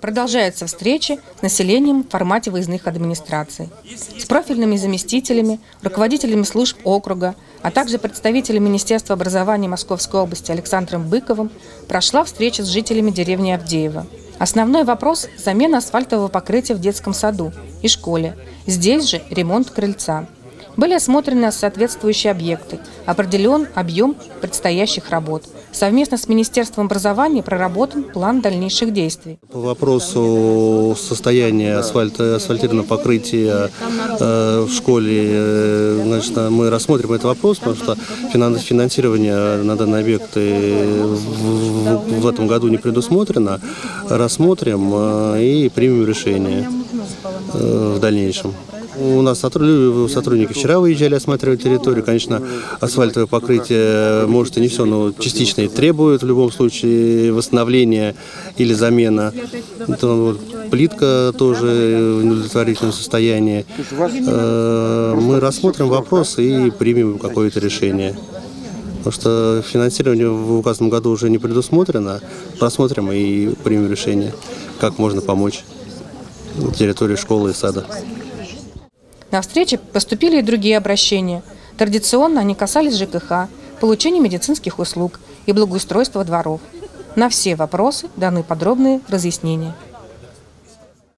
Продолжаются встречи с населением в формате выездных администраций. С профильными заместителями, руководителями служб округа, а также представителем Министерства образования Московской области Александром Быковым прошла встреча с жителями деревни Авдеева. Основной вопрос – замена асфальтового покрытия в детском саду и школе. Здесь же ремонт крыльца. Были осмотрены соответствующие объекты, определен объем предстоящих работ. Совместно с Министерством образования проработан план дальнейших действий. По вопросу состояния асфальта, асфальтированного покрытия э, в школе, э, значит, мы рассмотрим этот вопрос, потому что финансирование на данный объект в, в, в этом году не предусмотрено. Рассмотрим э, и примем решение э, в дальнейшем. У нас сотрудники вчера выезжали осматривать территорию. Конечно, асфальтовое покрытие, может и не все, но частично и требует в любом случае восстановления или замена. Это, вот, плитка тоже в неудовлетворительном состоянии. Э, мы рассмотрим вопрос и примем какое-то решение. Потому что финансирование в указанном году уже не предусмотрено. Посмотрим и примем решение, как можно помочь территории школы и сада. На встрече поступили и другие обращения. Традиционно они касались ЖКХ, получения медицинских услуг и благоустройства дворов. На все вопросы даны подробные разъяснения.